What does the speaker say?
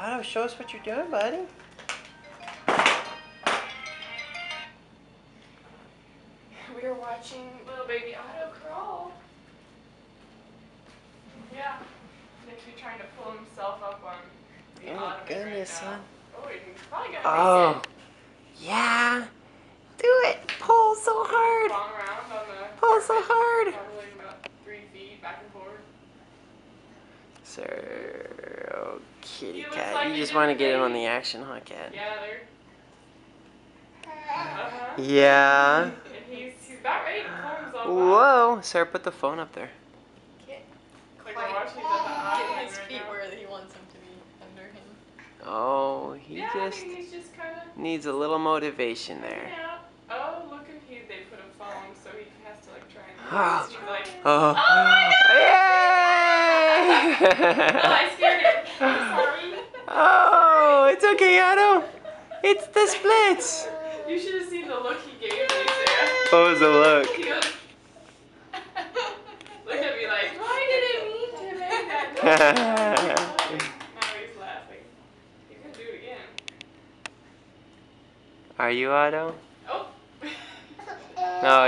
Otto, show us what you're doing, buddy. We are watching little baby Otto crawl. Yeah. Me trying to pull himself up on the Oh ottoman goodness, right now. Oh, he's probably gonna Oh. Yeah. Do it. Pull so hard. Fall around on the Pull so hard. Probably about three feet back and forth. Sir, oh, kitty cat. like you just want to get in on the action, huh, cat? Yeah. Uh-huh. Yeah. He's he's about ready to pull himself up. Whoa. Sir, put the phone up there. Like we're watching the ottoman Get his right feet now. where he wants them to be under him. Oh, he yeah, just I mean, he's just kind of. needs a little motivation there. Yeah. Oh, look at he. They put a phone, so he has to like try and. He's like. Oh. Oh, Yay! I scared him. I'm sorry. Oh, it's okay, Otto. It's the splits. You should have seen the look he gave me, Sarah. What was the look? He goes. Look at me like, why did it mean to make that noise? now he's laughing. He's gonna do it again. Are you Otto? Oh. No,